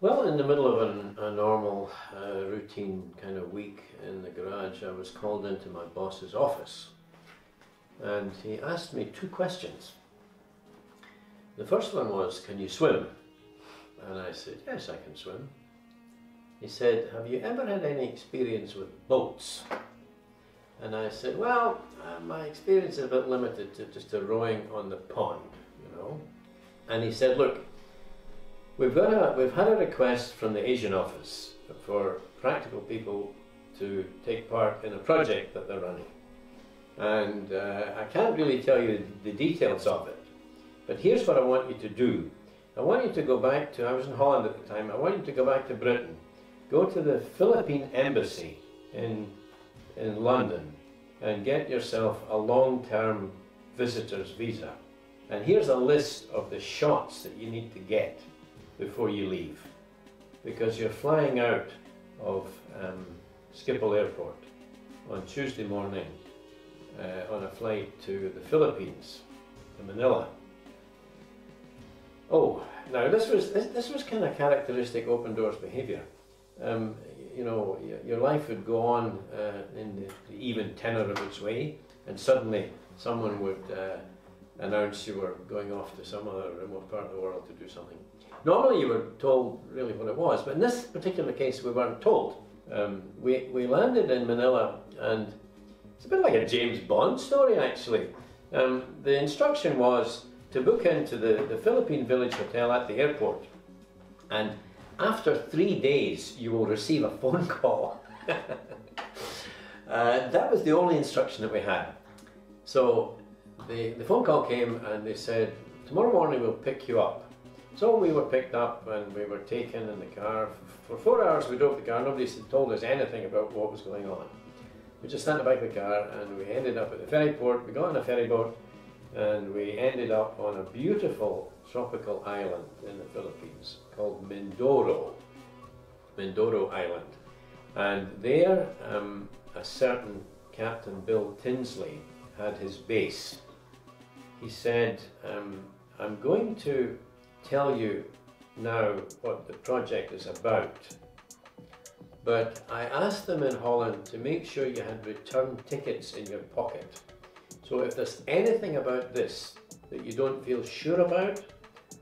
Well, in the middle of an, a normal, uh, routine kind of week in the garage, I was called into my boss's office and he asked me two questions. The first one was, Can you swim? And I said, Yes, I can swim. He said, Have you ever had any experience with boats? And I said, Well, uh, my experience is a bit limited to just a rowing on the pond, you know. And he said, Look, We've got a, we've had a request from the Asian office for practical people to take part in a project that they're running. And uh, I can't really tell you the details of it, but here's what I want you to do. I want you to go back to, I was in Holland at the time, I want you to go back to Britain. Go to the Philippine Embassy in, in London and get yourself a long-term visitor's visa. And here's a list of the shots that you need to get before you leave because you're flying out of um, Schiphol Airport on Tuesday morning uh, on a flight to the Philippines, to Manila. Oh, now this was this, this was kind of characteristic open doors behaviour. Um, you know, your life would go on uh, in the, the, even tenor of its way, and suddenly someone would uh, announce you were going off to some other remote part of the world to do something. Normally you were told really what it was, but in this particular case we weren't told. Um, we, we landed in Manila and it's a bit like a James Bond story actually. Um, the instruction was to book into the, the Philippine Village Hotel at the airport and after three days you will receive a phone call. uh, that was the only instruction that we had. So the, the phone call came and they said, tomorrow morning we'll pick you up. So we were picked up and we were taken in the car. For four hours we drove the car, nobody told us anything about what was going on. We just sat in the back of the car and we ended up at the ferry port. We got on a ferry boat and we ended up on a beautiful tropical island in the Philippines called Mindoro. Mindoro Island. And there um, a certain Captain Bill Tinsley had his base. He said, um, I'm going to tell you now what the project is about. But I asked them in Holland to make sure you had return tickets in your pocket. So if there's anything about this that you don't feel sure about,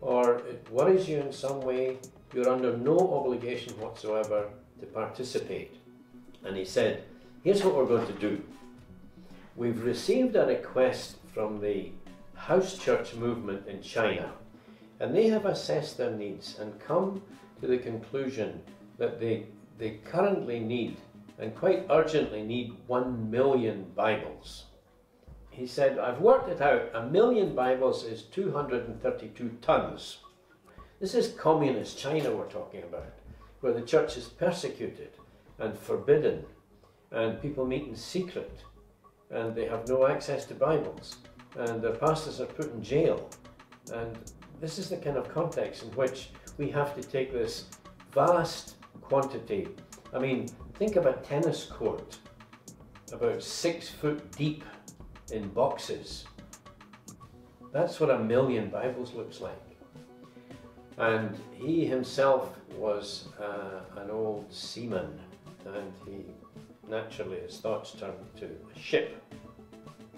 or it worries you in some way, you're under no obligation whatsoever to participate. And he said, here's what we're going to do. We've received a request from the house church movement in China and they have assessed their needs and come to the conclusion that they, they currently need, and quite urgently need, one million Bibles. He said, I've worked it out. A million Bibles is 232 tons. This is communist China we're talking about, where the church is persecuted and forbidden, and people meet in secret, and they have no access to Bibles, and their pastors are put in jail, and this is the kind of context in which we have to take this vast quantity. I mean, think of a tennis court about six foot deep in boxes. That's what a million Bibles looks like. And he himself was uh, an old seaman, and he naturally his thoughts turned to a ship.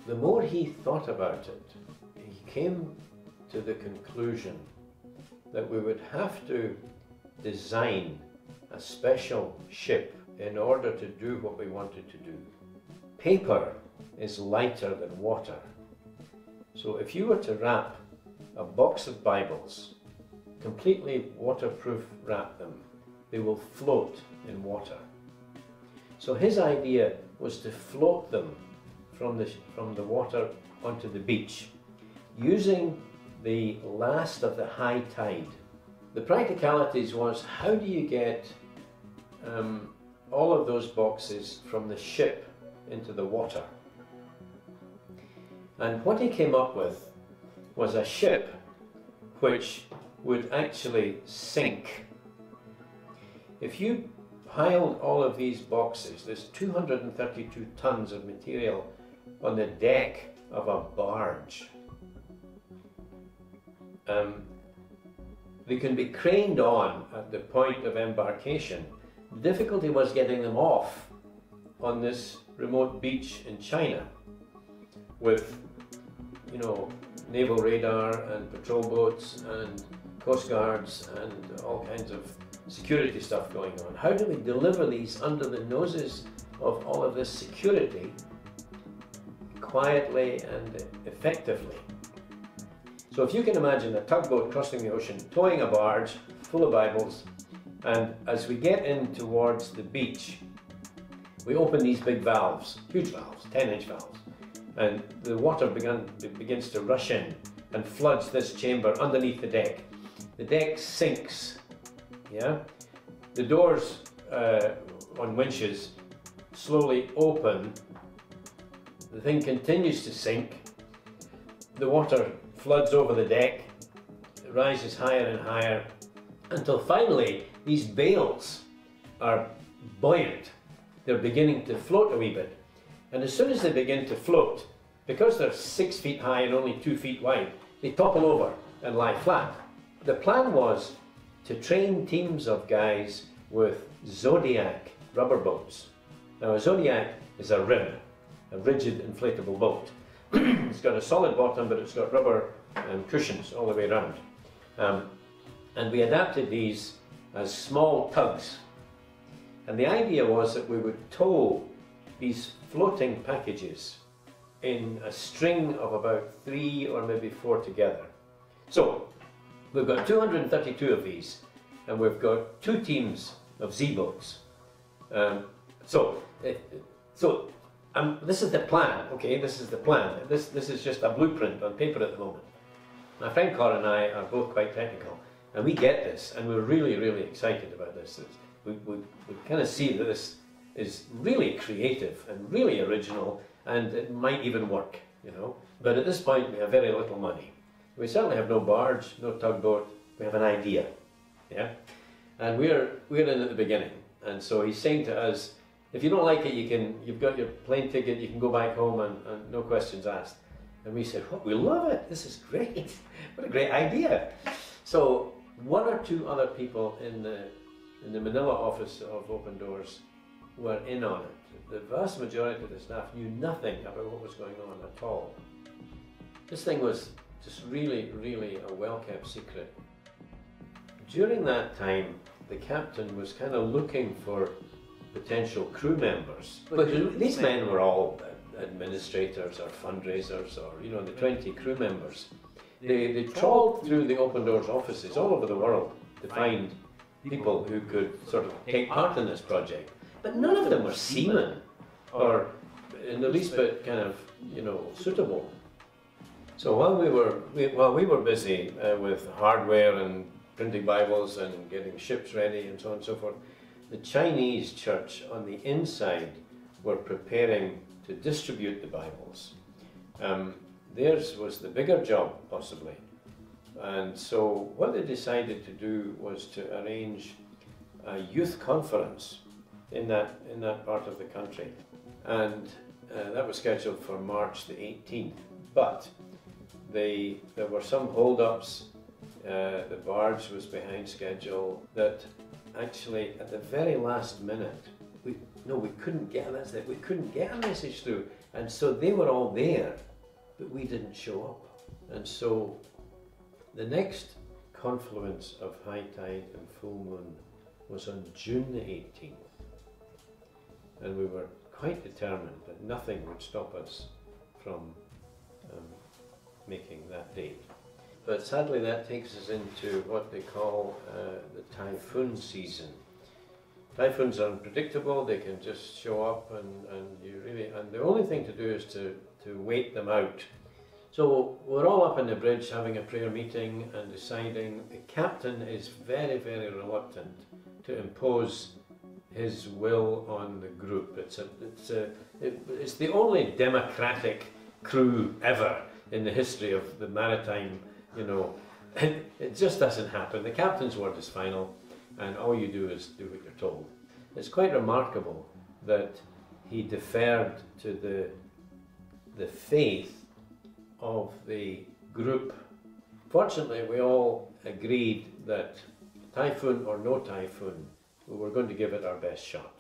The more he thought about it, he came to the conclusion that we would have to design a special ship in order to do what we wanted to do. Paper is lighter than water. So if you were to wrap a box of Bibles, completely waterproof wrap them, they will float in water. So his idea was to float them from the, from the water onto the beach using the last of the high tide. The practicalities was how do you get um, all of those boxes from the ship into the water? And what he came up with was a ship which would actually sink. If you piled all of these boxes, there's 232 tons of material on the deck of a barge um, they can be craned on at the point of embarkation. The difficulty was getting them off on this remote beach in China with, you know, naval radar and patrol boats and coast guards and all kinds of security stuff going on. How do we deliver these under the noses of all of this security quietly and effectively? So if you can imagine a tugboat crossing the ocean, towing a barge full of Bibles, and as we get in towards the beach, we open these big valves, huge valves, 10 inch valves, and the water began, begins to rush in and floods this chamber underneath the deck. The deck sinks, yeah? The doors uh, on winches slowly open, the thing continues to sink, the water floods over the deck, it rises higher and higher, until finally these bales are buoyant they're beginning to float a wee bit. And as soon as they begin to float, because they're six feet high and only two feet wide, they topple over and lie flat. The plan was to train teams of guys with Zodiac rubber boats. Now, a Zodiac is a rim, a rigid inflatable boat. it's got a solid bottom, but it's got rubber um, cushions all the way around. Um, and we adapted these as small tugs and the idea was that we would tow these floating packages in a string of about three or maybe four together. So we've got 232 of these and we've got two teams of Z-boats. Um, so, uh, so um, this is the plan, okay, this is the plan. This, this is just a blueprint on paper at the moment. My friend Cor and I are both quite technical and we get this and we're really, really excited about this. It's, we, we, we kind of see that this is really creative and really original and it might even work, you know. But at this point we have very little money. We certainly have no barge, no tugboat, we have an idea, yeah? And we're, we're in at the beginning. And so he's saying to us, if you don't like it, you can, you've got your plane ticket, you can go back home and, and no questions asked. And we said, what, we love it, this is great, what a great idea. So one or two other people in the in the Manila office of Open Doors were in on it. The vast majority of the staff knew nothing about what was going on at all. This thing was just really, really a well-kept secret. During that time, the captain was kind of looking for potential crew members. But these men were all administrators or fundraisers or, you know, the 20 crew members. They, they trawled through the Open Doors offices all over the world to find people who could sort of take part in this project. But none of them were seamen or in the least bit kind of, you know, suitable. So while we were, we, while we were busy uh, with hardware and printing Bibles and getting ships ready and so on and so forth, the Chinese church on the inside were preparing to distribute the Bibles. Um, theirs was the bigger job, possibly. And so what they decided to do was to arrange a youth conference in that, in that part of the country. And uh, that was scheduled for March the 18th. But they, there were some hold-ups. Uh, the barge was behind schedule that actually at the very last minute, we, no, we couldn't get, that's it, we couldn't get a message through. And so they were all there, but we didn't show up. And so the next confluence of high tide and full moon was on June the 18th. And we were quite determined that nothing would stop us from um, making that date. But sadly that takes us into what they call uh, the typhoon season. Typhoons are unpredictable, they can just show up and, and you really, and the only thing to do is to, to wait them out so we're all up on the bridge having a prayer meeting and deciding. The captain is very, very reluctant to impose his will on the group. It's a, it's a, it, it's the only democratic crew ever in the history of the maritime, you know. It, it just doesn't happen. The captain's word is final, and all you do is do what you're told. It's quite remarkable that he deferred to the the faith of the group fortunately, we all agreed that typhoon or no typhoon, we were going to give it our best shot.